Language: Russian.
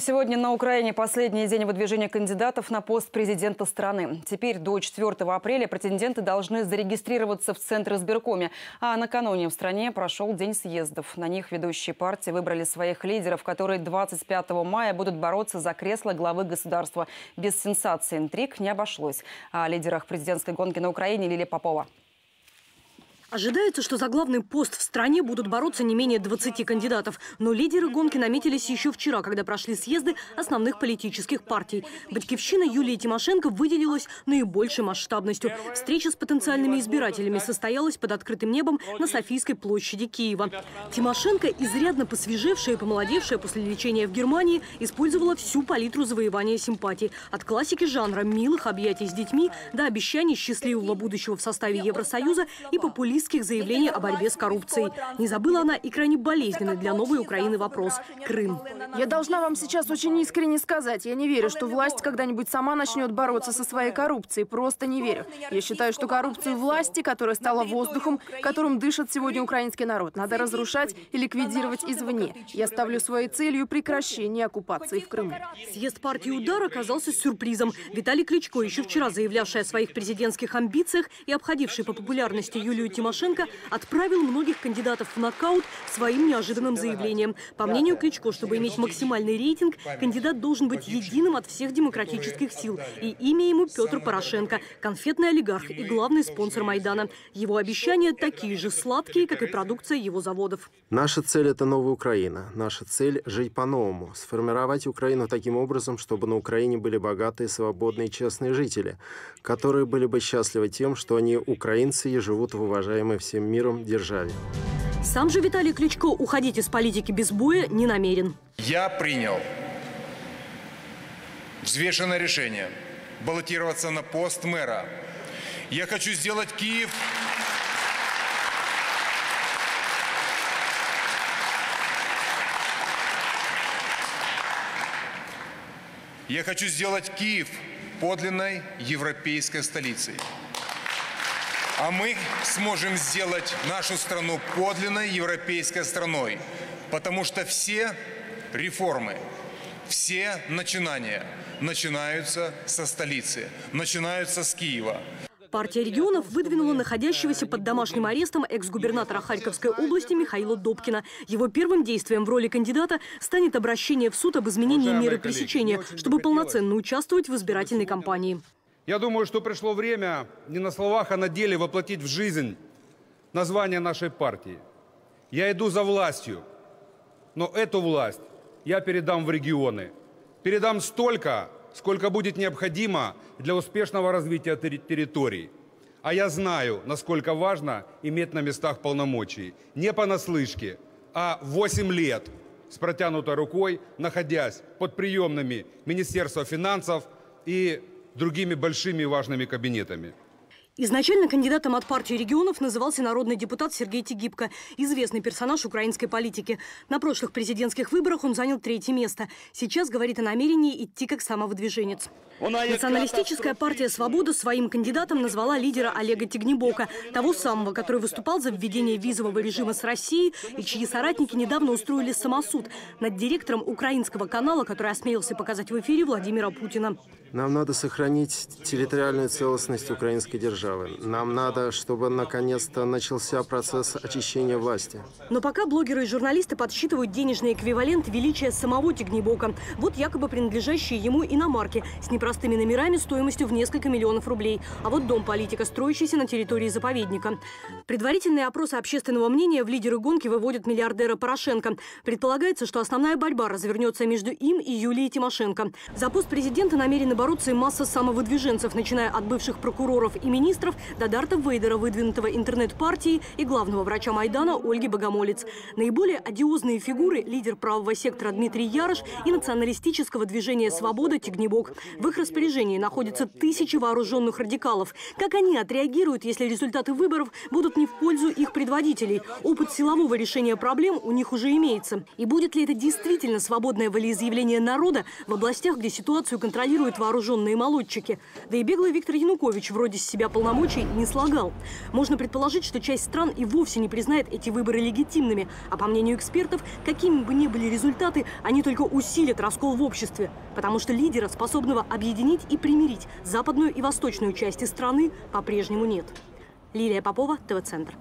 Сегодня на Украине последний день выдвижения кандидатов на пост президента страны. Теперь до 4 апреля претенденты должны зарегистрироваться в Центре избиркоме. А накануне в стране прошел день съездов. На них ведущие партии выбрали своих лидеров, которые 25 мая будут бороться за кресло главы государства. Без сенсаций интриг не обошлось. О лидерах президентской гонки на Украине Лилия Попова. Ожидается, что за главный пост в стране будут бороться не менее 20 кандидатов. Но лидеры гонки наметились еще вчера, когда прошли съезды основных политических партий. Батькивщина Юлии Тимошенко выделилась наибольшей масштабностью. Встреча с потенциальными избирателями состоялась под открытым небом на Софийской площади Киева. Тимошенко, изрядно посвежевшая и помолодевшая после лечения в Германии, использовала всю палитру завоевания симпатий. От классики жанра милых объятий с детьми до обещаний счастливого будущего в составе Евросоюза и популизма популистских заявлений о борьбе с коррупцией. Не забыла она и крайне болезненный для новой Украины вопрос – Крым. Я должна вам сейчас очень искренне сказать, я не верю, что власть когда-нибудь сама начнет бороться со своей коррупцией. Просто не верю. Я считаю, что коррупцию власти, которая стала воздухом, которым дышит сегодня украинский народ, надо разрушать и ликвидировать извне. Я ставлю своей целью прекращение оккупации в Крыму. Съезд партии «Удар» оказался сюрпризом. Виталий Кличко, еще вчера заявлявший о своих президентских амбициях и обходивший по популярности Юлию Тимошенко, Тимошенко отправил многих кандидатов в нокаут своим неожиданным заявлением. По мнению Кличко, чтобы иметь максимальный рейтинг, кандидат должен быть единым от всех демократических сил. И имя ему Петр Порошенко, конфетный олигарх и главный спонсор Майдана. Его обещания такие же сладкие, как и продукция его заводов. Наша цель – это новая Украина. Наша цель – жить по-новому. Сформировать Украину таким образом, чтобы на Украине были богатые, свободные, честные жители, которые были бы счастливы тем, что они украинцы и живут в уважаемом уважаемой всем миром державе. Сам же Виталий Кличко уходить из политики без боя не намерен. Я принял взвешенное решение баллотироваться на пост мэра. Я хочу сделать Киев Я хочу сделать Киев подлинной европейской столицей. А мы сможем сделать нашу страну подлинной европейской страной, потому что все реформы, все начинания начинаются со столицы, начинаются с Киева. Партия регионов выдвинула находящегося под домашним арестом экс-губернатора Харьковской области Михаила Добкина. Его первым действием в роли кандидата станет обращение в суд об изменении меры пресечения, чтобы полноценно участвовать в избирательной кампании. Я думаю, что пришло время не на словах, а на деле воплотить в жизнь название нашей партии. Я иду за властью, но эту власть я передам в регионы. Передам столько, сколько будет необходимо для успешного развития территорий. А я знаю, насколько важно иметь на местах полномочий. Не понаслышке, а 8 лет с протянутой рукой, находясь под приемными Министерства финансов и другими большими важными кабинетами. Изначально кандидатом от партии регионов назывался народный депутат Сергей Тегибко, известный персонаж украинской политики. На прошлых президентских выборах он занял третье место. Сейчас говорит о намерении идти как самовыдвиженец. Националистическая партия «Свобода» своим кандидатом назвала лидера Олега Тегнебока, того самого, который выступал за введение визового режима с Россией и чьи соратники недавно устроили самосуд над директором украинского канала, который осмелился показать в эфире Владимира Путина. Нам надо сохранить территориальную целостность украинской державы. Нам надо, чтобы наконец-то начался процесс очищения власти. Но пока блогеры и журналисты подсчитывают денежный эквивалент величия самого Тигнебока. Вот якобы принадлежащие ему иномарки с непростыми номерами стоимостью в несколько миллионов рублей. А вот дом политика, строящийся на территории заповедника. Предварительные опросы общественного мнения в лидеры гонки выводят миллиардера Порошенко. Предполагается, что основная борьба развернется между им и Юлией Тимошенко. За пост президента намерены бороться и масса самовыдвиженцев, начиная от бывших прокуроров и министров до Дарта Вейдера, выдвинутого интернет-партии и главного врача Майдана Ольги Богомолец. Наиболее одиозные фигуры – лидер правого сектора Дмитрий Ярош и националистического движения «Свобода» Тигнебок. В их распоряжении находятся тысячи вооруженных радикалов. Как они отреагируют, если результаты выборов будут не в пользу их предводителей? Опыт силового решения проблем у них уже имеется. И будет ли это действительно свободное волеизъявление народа в областях, где ситуацию контролируют вооруженные молодчики? Да и беглый Виктор Янукович вроде себя положил полномочий не слагал. Можно предположить, что часть стран и вовсе не признает эти выборы легитимными. А по мнению экспертов, какими бы ни были результаты, они только усилят раскол в обществе. Потому что лидера, способного объединить и примирить западную и восточную части страны, по-прежнему нет. Лилия Попова, ТВ-центр.